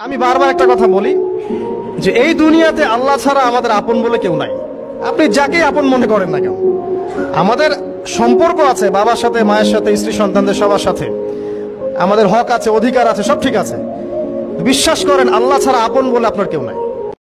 আমি বারবার একটা কথা বলি যে এই দুনিয়াতে আল্লাহ ছাড়া আমাদের আপন বলে কেউ নাই। আপনি যাকে আপন মনে করেন না কেন। আমাদের সম্পর্ক আছে বাবার সাথে, মায়ের সাথে, স্ত্রী সন্তানদের সবার সাথে। আমাদের হক আছে, অধিকার আছে, সব ঠিক আছে। বিশ্বাস করেন আল্লাহ ছাড়া আপন বলে আপনার কেউ নাই।